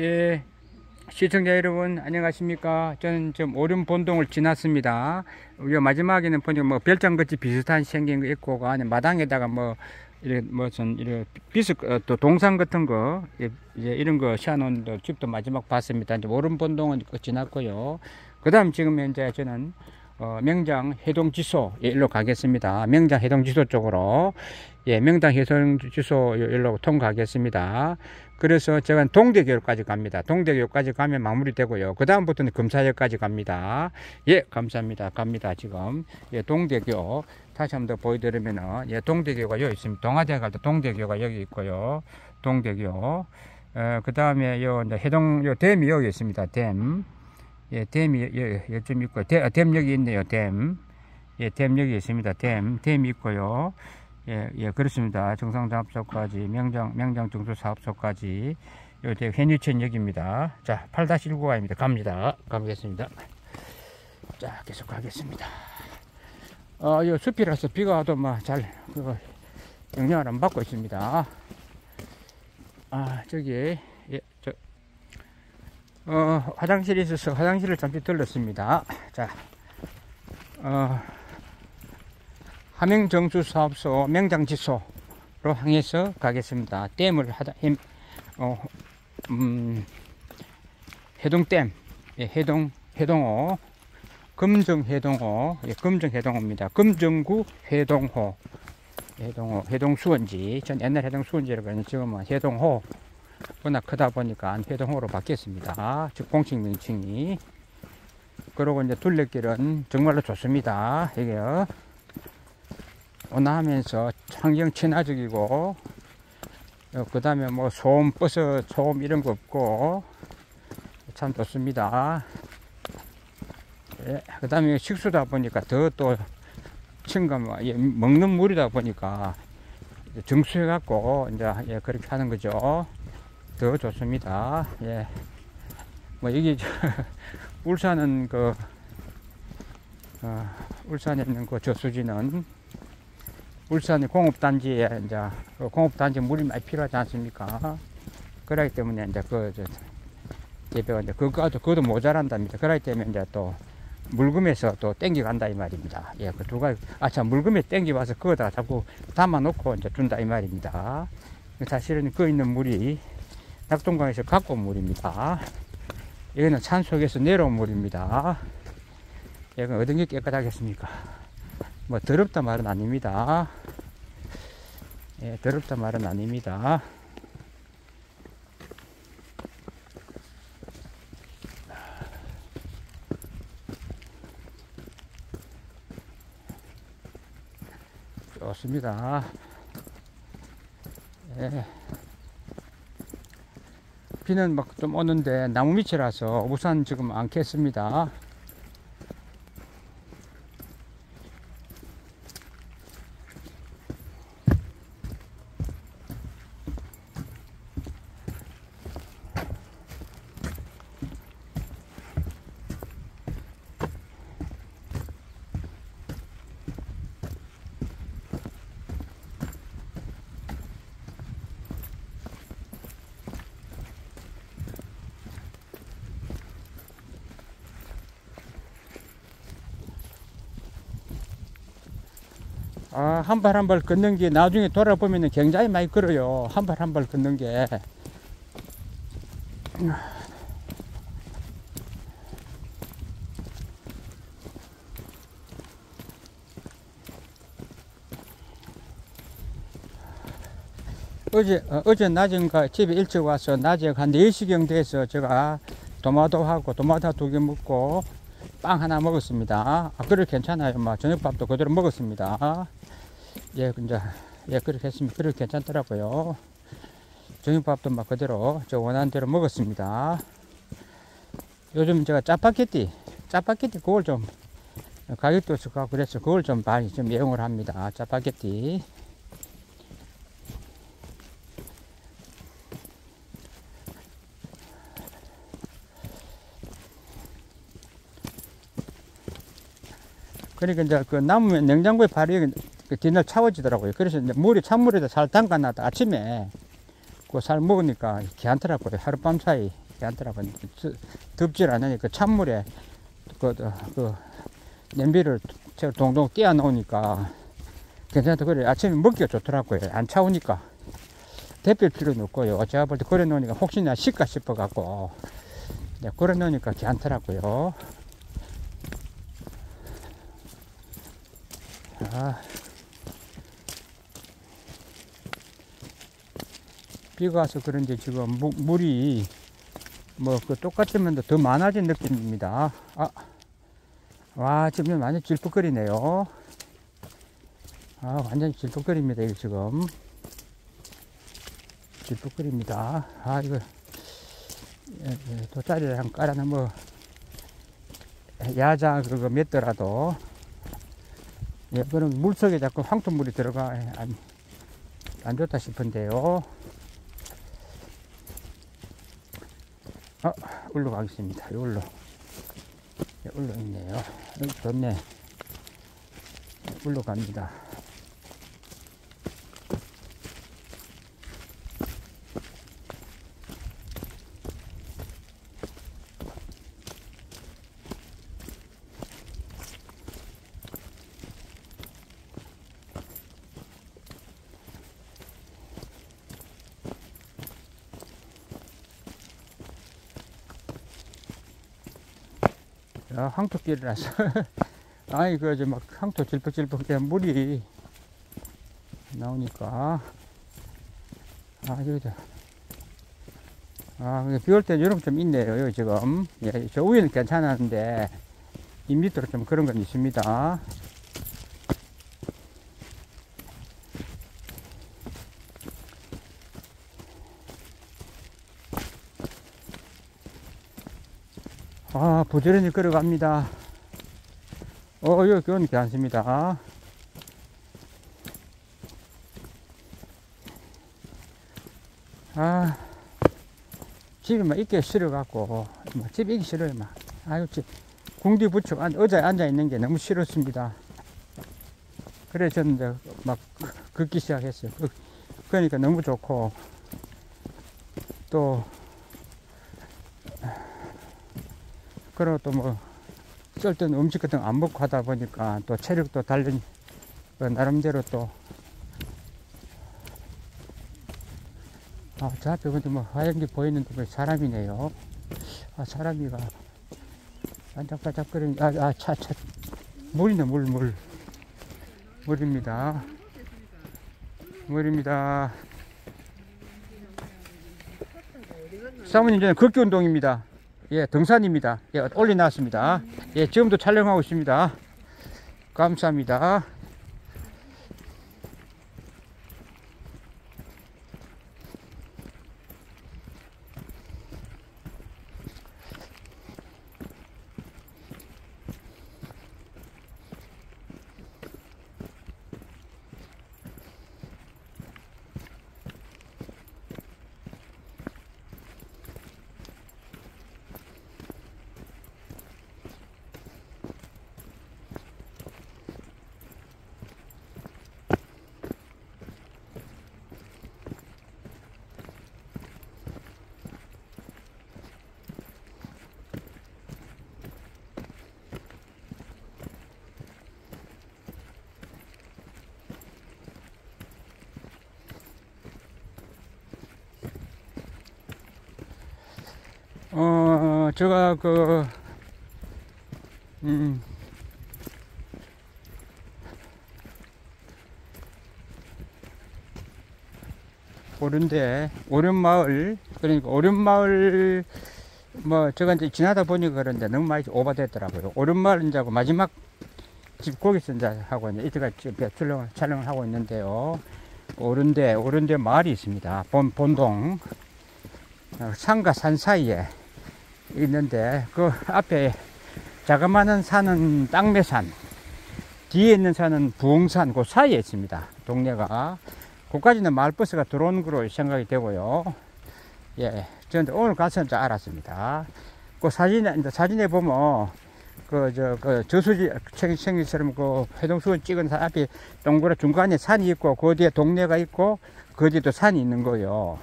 예, 시청자 여러분 안녕하십니까? 저는 지금 오름 본동을 지났습니다. 요 마지막에는 보니까 뭐 별장같이 비슷한 생긴 거 있고 그 안에 마당에다가 뭐 이래 무슨 이래 비스 어, 또 동상 같은 거 예, 이제 이런 거 시아놓은 도 집도 마지막 봤습니다. 이제 오름 본동은 지났고요. 그 다음 지금 현재 저는 어, 명장 해동지소 예, 일로 가겠습니다. 명장 해동지소 쪽으로 예, 명장 해동지소 일로 통과하겠습니다. 그래서 제가 동대교까지 갑니다. 동대교까지 가면 마무리되고요. 그 다음부터는 금사역까지 갑니다. 예, 감사합니다. 갑니다. 지금 예, 동대교 다시 한번 더 보여드리면은 예, 동대교가 여기 있습니다. 동아대 갈 때 동대교가 여기 있고요. 동대교. 어, 그 다음에 요 이제 해동 요 댐이 여기 있습니다. 댐. 예, 댐이 여, 여쯤 있고 댐, 아, 댐 여기 있네요. 댐. 예, 댐 여기 있습니다. 댐. 댐이 있고요. 예, 예, 그렇습니다. 정상사업소까지, 명장, 명장 정수사업소까지, 요대 회유천역입니다. 자, 8-1구가입니다. 갑니다. 가보겠습니다. 자, 계속 가겠습니다. 어, 요 숲이라서 비가 와도 뭐 잘, 그거, 영향을 안 받고 있습니다. 아, 저기, 예, 저, 어, 화장실이 있어서 화장실을 잠시 들렀습니다. 자, 어, 함영정수사업소 명장지소로 향해서 가겠습니다. 댐을 하다, 힘, 어, 음, 해동댐, 예, 해동, 해동호, 금정해동호, 예, 금정해동호입니다. 금정구 해동호, 해동호, 해동수원지. 전 옛날 해동수원지라고 했는데 지금은 해동호. 워낙 크다 보니까 해동호로 바뀌었습니다. 즉, 공식 명칭이. 그리고 이제 둘레길은 정말로 좋습니다. 이게요. 온화하면서 환경 친화적이고 그 다음에 뭐 소음 버스 소음 이런 거 없고 참 좋습니다. 예, 그 다음에 식수다 보니까 더 또 층감 예, 먹는 물이다 보니까 정수해 갖고 이제 예, 그렇게 하는 거죠. 더 좋습니다. 예. 뭐 여기 울산은 그 어, 울산에 있는 그 저수지는 울산의 공업단지에 이제 그 공업단지 물이 많이 필요하지 않습니까? 그렇기 때문에 이제 그 대표가 이제 그거도 그것도 모자란답니다. 그렇기 때문에 이제 또 물금에서 또 땡겨 간다 이 말입니다. 예, 그 두 가지 아참 물금에 땡겨 와서 그거다 자꾸 담아 놓고 이제 준다 이 말입니다. 사실은 그 있는 물이 낙동강에서 갖고 온 물입니다. 이거는 산 속에서 내려온 물입니다. 이건 어떤 게 깨끗하겠습니까? 뭐 더럽다 말은 아닙니다. 예, 더럽다 말은 아닙니다. 좋습니다. 예. 비는 막 좀 오는데 나무 밑이라서 우산 지금 안 켰습니다. 아, 한 발 한 발 걷는 게 나중에 돌아보면 굉장히 많이 걸어요. 한 발 한 발 걷는 게. 어제, 어, 어제 낮인가 집에 일찍 와서 낮에 한 4시경 돼서 제가 도마도하고 도마도 두개 먹고 빵 하나 먹었습니다. 아, 그래 괜찮아요. 막 저녁밥도 그대로 먹었습니다. 예, 이제, 예, 그렇게 했습니다. 그렇게 괜찮더라고요. 저녁밥도 막 그대로 저 원하는 대로 먹었습니다. 요즘 제가 짜파게티, 짜파게티 그걸 좀 가격도 있고 그래서 그걸 좀 많이 좀 이용을 합니다. 짜파게티. 그러니까 이제 그 남으면 냉장고에 발이 그 뒤날 차워지더라고요. 그래서 이제 물이 찬물에다 살 담가놨다 아침에 그살 먹으니까 괜찮더라고요. 하룻밤 사이 괜찮더라고요. 저- 덥질 않으니까 찬물에 그, 그, 그 냄비를 저 동동 띄어 놓으니까 괜찮다. 그래 아침에 먹기가 좋더라고요. 안 차우니까 데필 필요는 없고요. 제가 볼 때 그래 놓으니까 혹시나 식까 싶어 갖고 네, 그래 놓으니까 괜찮더라고요. 아. 비가 와서 그런지 지금 무, 물이 뭐 그 똑같으면 더 많아진 느낌입니다. 아, 와 지금 많이 질퍽거리네요. 아 완전히 질퍽거립니다 이거 지금 질퍽거립니다. 아 이거 예, 예, 돗자리를 한 깔아놓으면 뭐 야자 그거 맺더라도 예, 그럼 물 속에 자꾸 황토물이 들어가 예, 안, 안 좋다 싶은데요. 아, 울로 가겠습니다. 울로. 예, 울로 있네요. 좋네. 울로 갑니다. 야, 황토길이라서. 아이, 그, 저, 막, 황토 질퍽질퍽, 때 물이 나오니까. 아, 저기다. 아, 비올때 여름 좀 있네요, 여기 지금. 예, 저 위에는 괜찮았는데, 이 밑으로 좀 그런 건 있습니다. 아, 부지런히 걸어갑니다. 어, 여기 그건 괜찮습니다. 아, 집에 막 있기 싫어갖고, 뭐 집에 있기 싫어요, 막. 아유, 집, 궁디 붙여, 안- 의자에 앉아있는 게 너무 싫었습니다. 그래, 저는 이제 막 걷기 시작했어요. 그- 그러니까 너무 좋고, 또, 그리고 또 뭐, 쓸데없는 음식 같은 거 안 먹고 하다 보니까 또 체력도 달린, 그 나름대로 또, 아, 저 앞에 근데 뭐 하얀 게 보이는데 뭐 사람이네요. 아, 사람이가 반짝반짝거리는, 아, 아, 차, 차. 물이네, 물, 물. 물입니다. 물입니다. 사모님, 저는 걷기 운동입니다. 예, 등산입니다. 예, 올려놨습니다. 예, 지금도 촬영하고 있습니다. 감사합니다. 어, 제가 그, 음, 오른데, 오른마을, 그러니까 오른마을, 뭐, 제가 이제 지나다 보니까 그런데 너무 많이 오버됐더라고요. 오른마을 이제 마지막 집 거기서 이제 하고 이제 이때까지 지금 촬영을, 촬영을 하고 있는데요. 오른데, 오른데 마을이 있습니다. 본, 본동. 어, 산과 산 사이에 있는데 그 앞에 자그마한 산은 땅매산 뒤에 있는 산은 부흥산 그 사이에 있습니다. 동네가. 거기까지는 마을버스가 들어오는 거로 생각이 되고요. 예 저는 오늘 가서 이제 알았습니다. 그 사진에 이제 사진에 보면 그저그 저수지 생기처럼 그 해동수원 찍은 산 앞에 동그랗 중간에 산이 있고 그 뒤에 동네가 있고 그 뒤에도 산이 있는 거예요.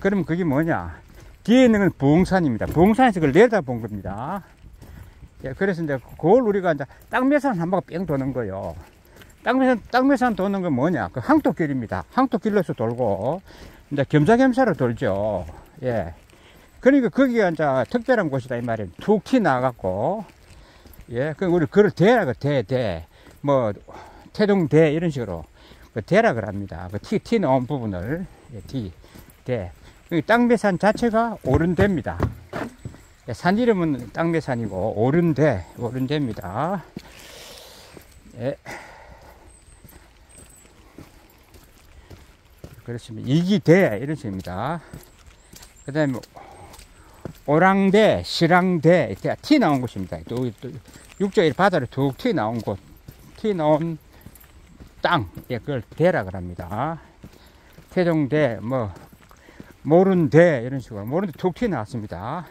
그럼 그게 뭐냐 뒤에 있는 건 부흥산입니다. 부흥산에서 그걸 내려다본 겁니다. 예, 그래서 이제 그걸 우리가 이제 땅매산 한 바퀴 뺑 도는 거요. 땅매산, 땅매산 도는 건 뭐냐? 그 항토길입니다. 항토길로서 돌고, 이제 겸사겸사로 돌죠. 예. 그러니까 거기가 이제 특별한 곳이다, 이 말이에요. 툭 튀 나가갖고, 예. 그 우리 그걸 대라, 그 대, 대. 뭐, 태동대, 이런 식으로. 그 대락을 합니다. 그 티, 티 나온 부분을, 예, 티, 대. 이 땅매산 자체가 오른대입니다. 예, 산 이름은 땅매산이고 오른대 오른대입니다. 예. 그렇습니다. 이기대 이런 식입니다. 그 다음에 오랑대, 시랑대 이렇게 티 나온 곳입니다. 또, 또 육지에 바다를 툭튀 나온 곳, 티 나온 땅, 예, 그걸 대락을 합니다. 태종대, 뭐 모른대 이런 식으로 모른대 툭튀 나왔습니다.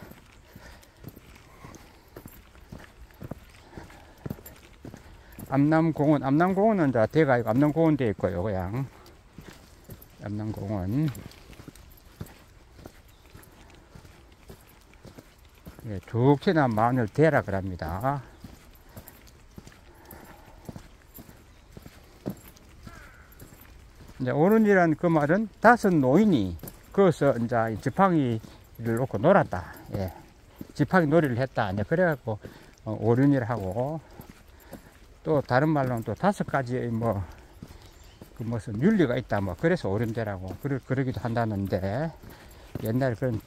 암남공원, 암남공원은 이제 대가 아니고 암남공원 돼 있고요, 그냥. 암남공원. 예, 툭 튀어나온 마늘 대락을 합니다. 이제 오른이란 그 말은 다섯 노인이 거기서 이제 지팡이를 놓고 놀았다. 예. 지팡이 놀이를 했다. 이제 그래갖고 어, 오륜이라 하고 또 다른 말로는 또 다섯 가지의 뭐, 그 무슨 윤리가 있다. 뭐, 그래서 오른대라고. 그러, 그러기도 한다는데, 옛날에 그런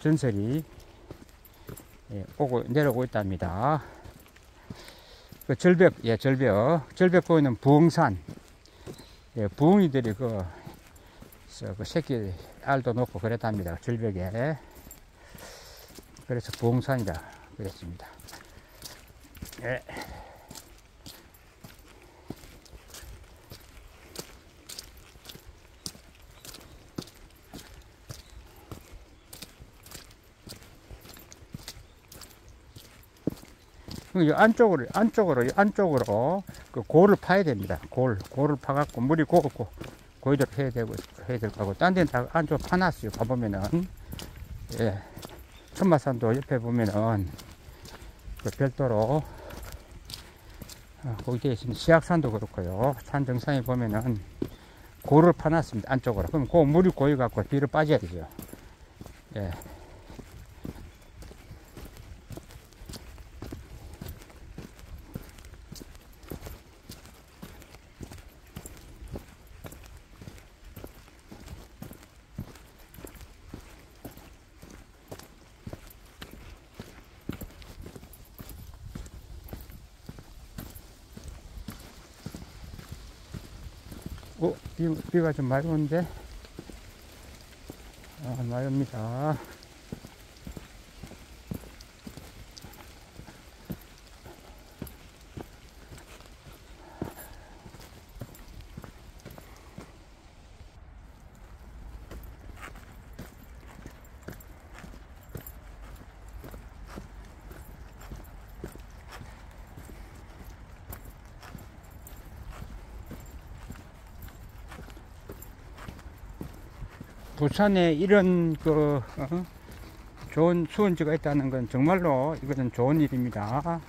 전설이 예, 오고, 내려오고 있답니다. 그 절벽, 예, 절벽. 절벽 보이는 부흥산. 예, 부흥이들이 그, 저, 그 새끼 알도 놓고 그랬답니다. 절벽에. 그래서 부흥산이다. 그랬습니다. 예. 이 안쪽으로, 안쪽으로, 이 안쪽으로 그 골을 파야 됩니다. 골, 골을 파갖고 물이 고고 고이대로 해야 되고, 해야 될 거고, 딴 데는 다 안쪽 파놨어요. 가보면은, 예. 천마산도 옆에 보면은, 그 별도로, 어, 거기에 있는 시악산도 그렇고요. 산 정상에 보면은, 골을 파놨습니다. 안쪽으로. 그럼 그 물이 고여갖고 뒤로 빠져야 되죠. 예. 어, 비, 비가 좀 많이 오는데? 아, 많이 옵니다. 부산에 이런 그 어? 좋은 수원지가 있다는 건 정말로 이것은 좋은 일입니다.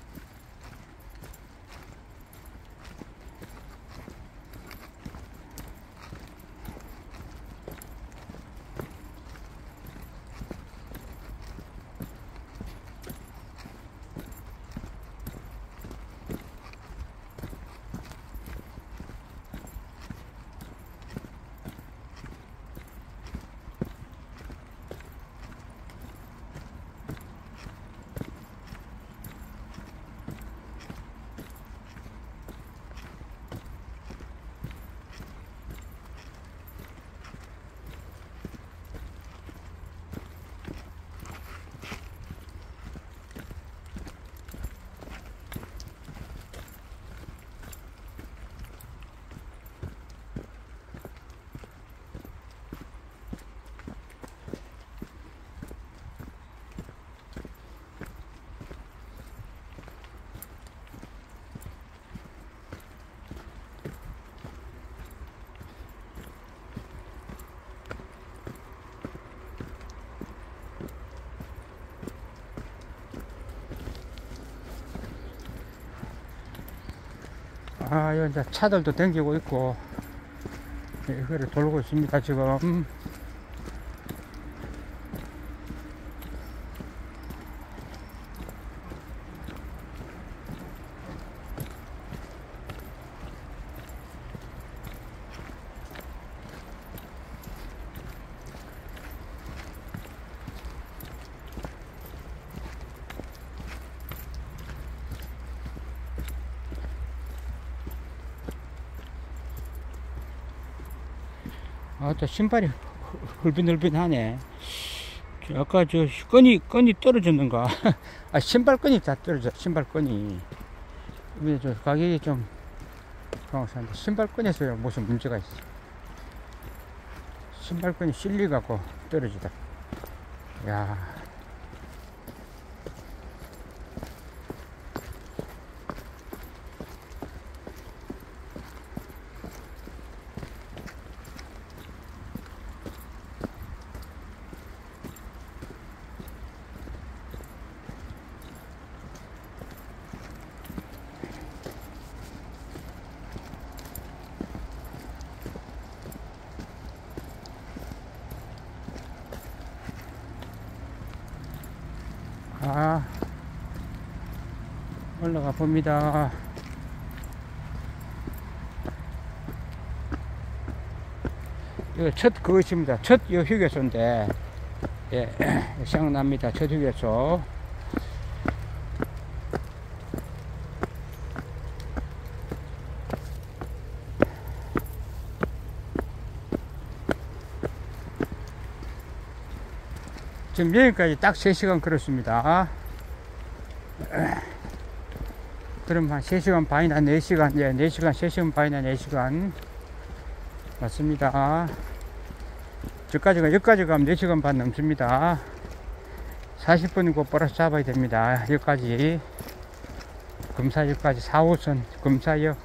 아, 이제 차들도 댕기고 있고, 예, 이거를 돌고 있습니다, 지금. 아, 또 신발이 흘빈흘빈하네. 저 아까 저 끈이, 끈이 떨어졌는가? 아, 신발끈이 다 떨어져, 신발끈이. 근데 저 가격이 좀, 강상한데 신발끈에서 무슨 문제가 있어. 신발끈이 실리갖고 떨어지다. 야 아, 올라가 봅니다. 이거 첫 그것입니다. 첫 이 휴게소인데, 예, 생각납니다. 첫 휴게소. 지금 여기까지 딱 3시간 걸었습니다. 그럼 한 3시간 반이나 4시간, 예, 4시간, 3시간 반이나 4시간. 맞습니다. 저까지가, 여기까지 가면 4시간 반 넘습니다. 40분 곧 버스 잡아야 됩니다. 여기까지. 금사역까지 4호선, 금사역.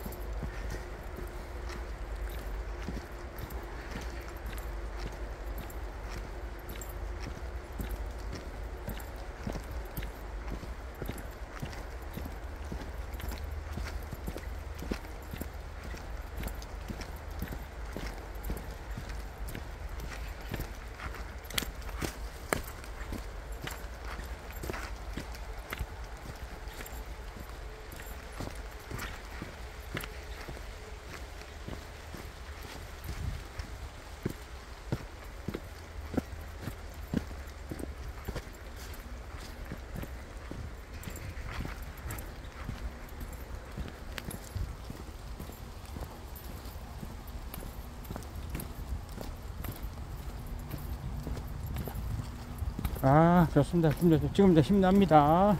아, 좋습니다. 지금, 지금 이제 힘납니다.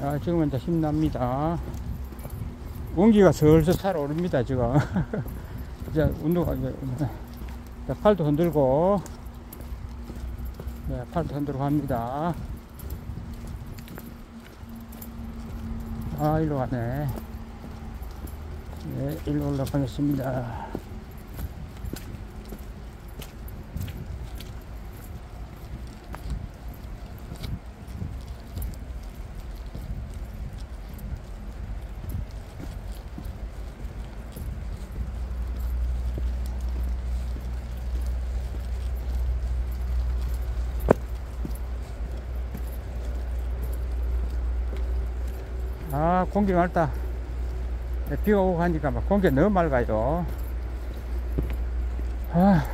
아, 지금 이제 힘납니다. 온기가 슬슬 살아오릅니다, 지금. 이제 운동하기, 자, 팔도 흔들고, 네, 팔도 흔들고 합니다. 아, 일로 가네. 네, 일로 올라가겠습니다. 아, 공기 맑다. 네, 비가 오고 하니까 막 공기가 너무 맑아요. 아. 아,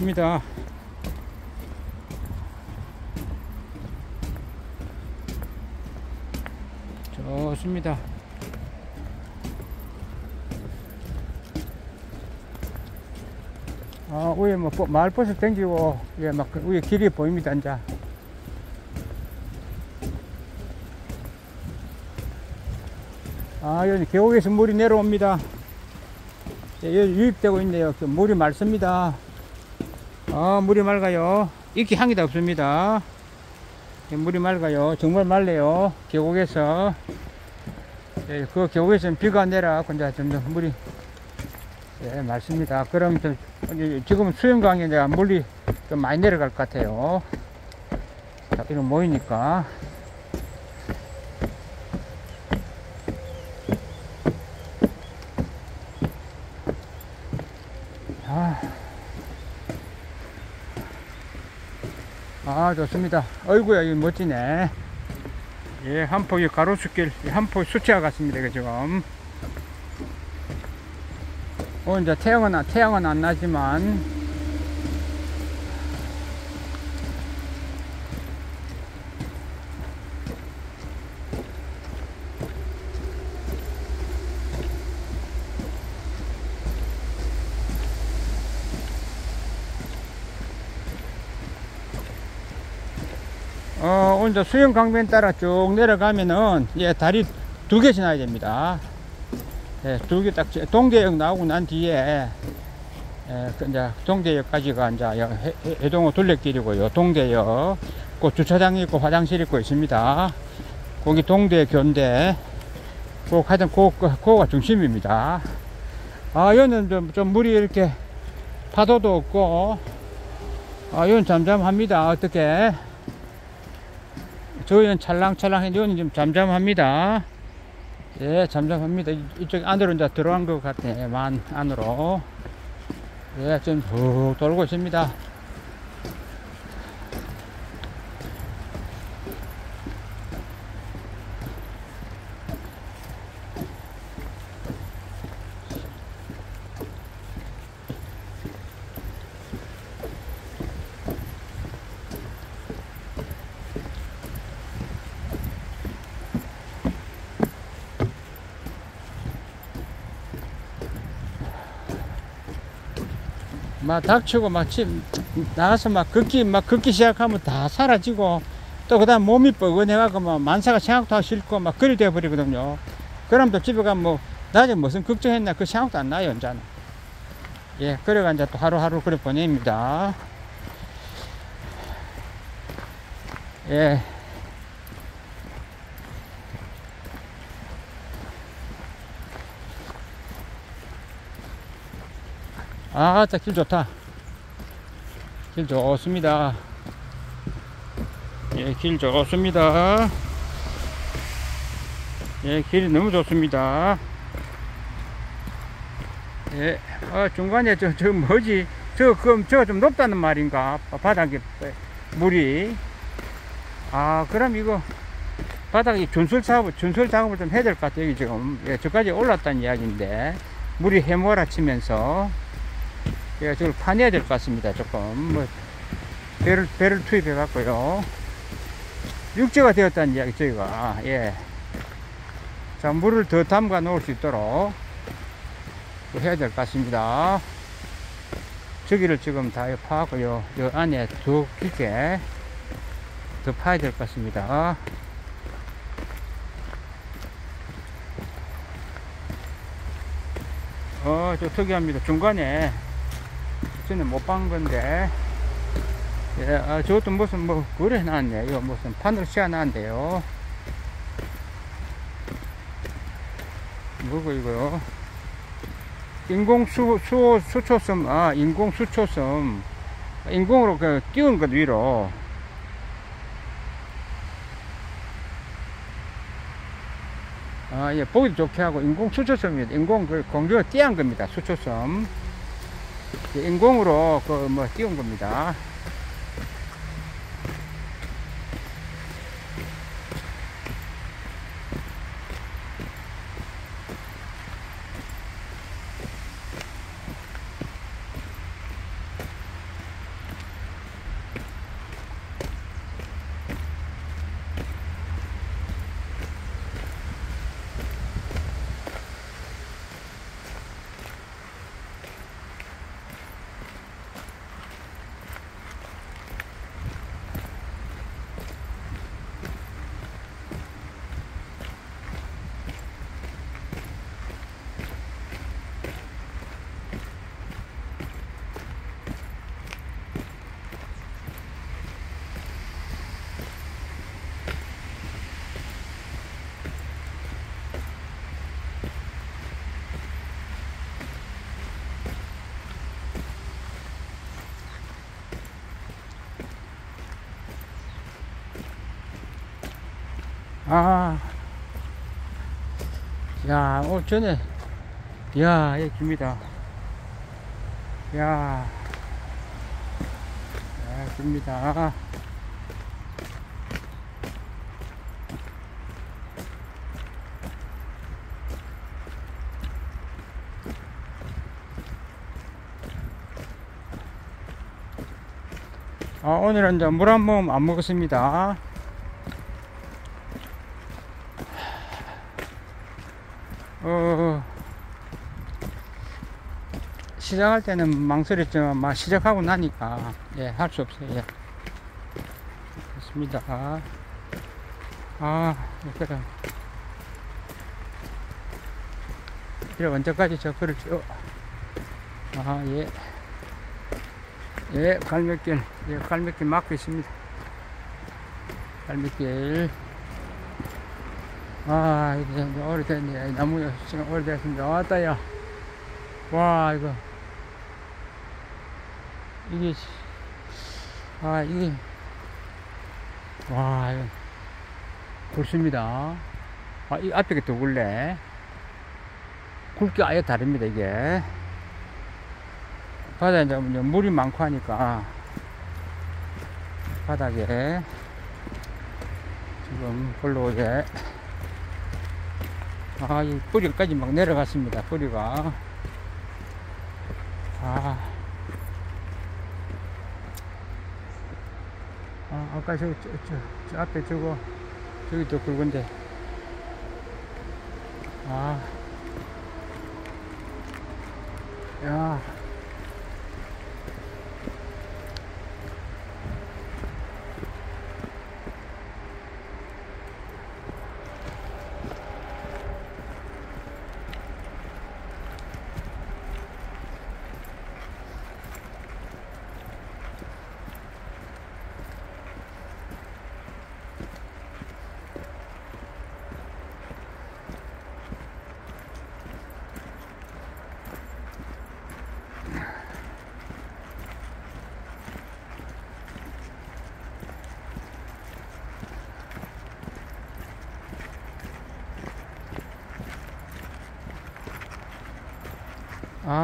좋습니다. 좋습니다. 아, 위에 뭐, 버- 마을버스 댕기고, 예, 막그 위에 길이 보입니다, 이제. 아, 여기 계곡에서 물이 내려옵니다. 예, 여기 유입되고 있네요. 그 물이 맑습니다. 아, 물이 맑아요. 이렇게 향기도 없습니다. 예, 물이 맑아요. 정말 맑네요. 계곡에서. 예, 그 계곡에서는 비가 내려, 근데 점점 물이, 예, 맑습니다. 그럼 좀, 지금 수영강에 물이 좀 많이 내려갈 것 같아요. 자, 이런 모이니까. 아, 좋습니다. 어이구야, 이 멋지네. 예, 한폭이 가로수길, 한폭 수치와 같습니다, 이거 지금. 어, 이제 태양은, 안- 태양은 안 나지만, 어, 오늘 수영 강변 따라 쭉 내려가면은, 예, 다리 두 개 지나야 됩니다. 예, 두 개 딱, 동대역 나오고 난 뒤에, 예, 그 이제 동대역까지가 이제 해동호 둘레길이고요. 동대역. 그 주차장 있고 화장실 있고 있습니다. 거기 동대 교인데, 그 하여튼 그, 그, 그거가 중심입니다. 아, 여기는 좀, 좀 물이 이렇게 파도도 없고, 아, 여기는 잠잠합니다. 어떻게. 저희는 찰랑찰랑해 여기는 좀 잠잠합니다. 예, 잠잠합니다. 이- 이쪽 안으로 이제 들어간 것 같네. 만 안으로. 예, 좀푹 돌고 있습니다. 막 닥치고 막 침, 나가서 막 걷기 막 걷기 시작하면 다 사라지고 또 그다음 몸이 뻐근해가고 막 만사가 생각도 하기 싫고 막 그리 돼 버리거든요. 그럼 또 집에 가면 뭐 나중에 무슨 걱정했나 그 생각도 안 나요 이제는. 예, 그래가 이제 또 하루하루 그래 보냅니다. 예. 아, 자, 길 좋다. 길 좋습니다. 예, 길 좋습니다. 예, 길이 너무 좋습니다. 예, 아, 중간에 저, 저 뭐지? 저, 그, 저가 좀 높다는 말인가? 바- 바닥에 물이. 아, 그럼 이거 바닥에 준설 작업, 준설 작업을 좀 해야 될 것 같아요, 지금. 예, 저까지 올랐다는 이야기인데. 물이 해몰아 치면서. 예, 저걸 파내야 될 것 같습니다, 조금. 뭐, 배를, 배를 투입해 갖고요. 육지가 되었다는 이야기, 저희가. 예. 자, 물을 더 담가 놓을 수 있도록 또 해야 될 것 같습니다. 저기를 지금 다 파고요. 저 안에 더 깊게 더 파야 될 것 같습니다. 어, 저 특이합니다. 중간에 저는 못본 건데, 예, 아, 저것도 무슨 뭐, 그래 해놨네. 이거 무슨 판으로 씌워 놨는데요. 뭐고, 이거요? 인공 수, 수, 수초섬, 아, 인공 수초섬. 인공으로 그 띄운 것 위로. 아, 예, 보기도 좋게 하고, 인공 수초섬입니다. 인공 그 공주가 띄한 겁니다. 수초섬. 예, 인공으로 그 뭐 띄운 겁니다. 아. 야, 오, 전에, 야, 예, 깁니다. 야. 야, 깁니다. 아, 오늘은 이제 물 한 모금 안 먹었습니다. 어, 시작할 때는 망설였지만, 막 시작하고 나니까, 예, 할 수 없어요. 예. 좋습니다. 아, 그래. 그래, 언제까지 저 그럴지요? 아, 예. 예, 갈매길, 예, 갈매길 막고 있습니다. 갈매길. 아, 이제 오래됐네. 나무 시간 오래됐습니다. 왔다, 야. 와, 이거. 이게, 아, 이게. 와, 이거. 좋습니다. 아, 이 앞에 게더 굴래. 굵기 아예 다릅니다, 이게. 바다에 이제 물이 많고 하니까 바닥에 지금 별로 이제 아, 이 뿌리까지 막 내려갔습니다. 뿌리가 아, 아 아까 저, 저, 저, 저 앞에 저거 저기 또 굵은데 아, 야.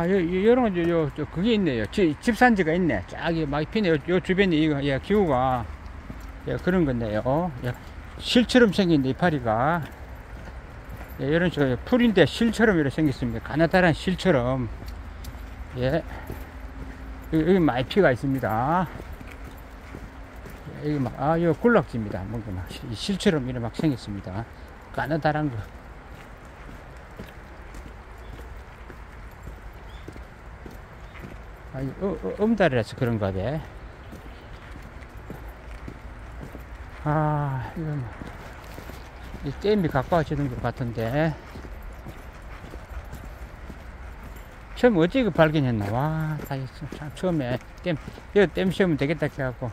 아, 요, 요, 요런, 요, 요, 저, 그게 있네요. 집, 집산지가 있네. 쫙, 막 피네. 요, 요 주변에, 이거, 예, 기후가, 예, 그런 건데요. 예, 실처럼 생긴 이파리가, 예, 이런 식으로 풀인데 실처럼 이렇게 생겼습니다. 가나다란 실처럼. 예. 여기, 여기 많이 피가 있습니다. 예, 여기 막, 아, 요 굴락지입니다. 뭔가 막, 실- 실처럼 이렇게 막 생겼습니다. 가나다란 거. 아, 이 어, 어, 음달이라서 그런가 봐. 아, 이건, 이 댐이 가까워지는 것 같은데. 처음 어찌 그 발견했나? 와, 다 있어. 참, 처음에 댐, 이거 댐 씌우면 되겠다, 해갖고.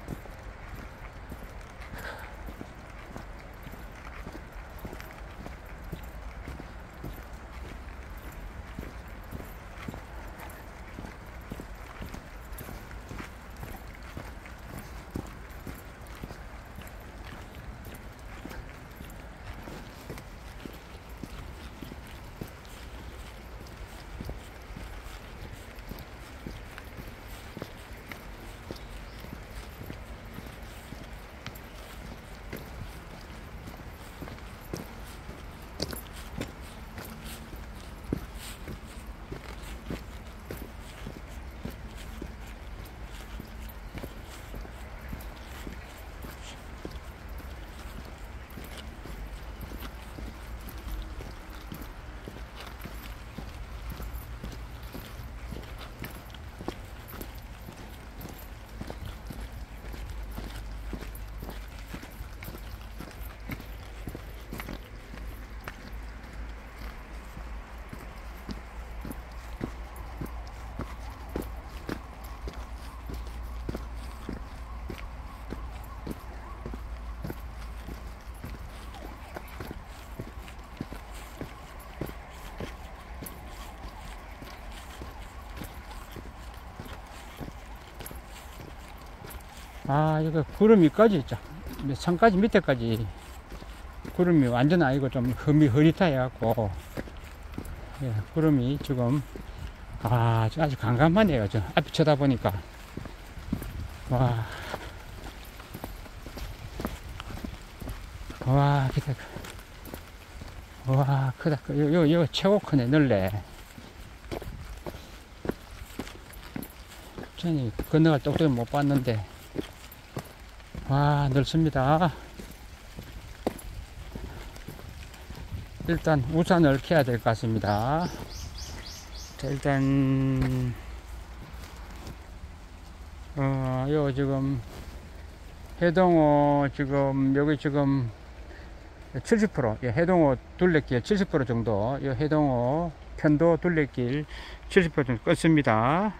아, 이거 구름 위까지 있죠. 산까지 밑에까지 구름이 완전 아니고 좀 흠이 흐릿하 해갖고 예, 구름이 지금 아, 아주 강감하네요. 저 앞에 쳐다보니까. 와. 와, 기다. 와, 크다. 요, 요, 요 최고 크네, 넓네. 전이 건너갈 똑똑히 못 봤는데. 와, 넓습니다. 일단 우산을 켜야 될 것 같습니다. 자, 일단, 어, 요 지금, 해동호 지금, 여기 지금 70%, 예, 해동호 둘레길 70% 정도, 이 해동호 편도 둘레길 70% 정도 껐습니다.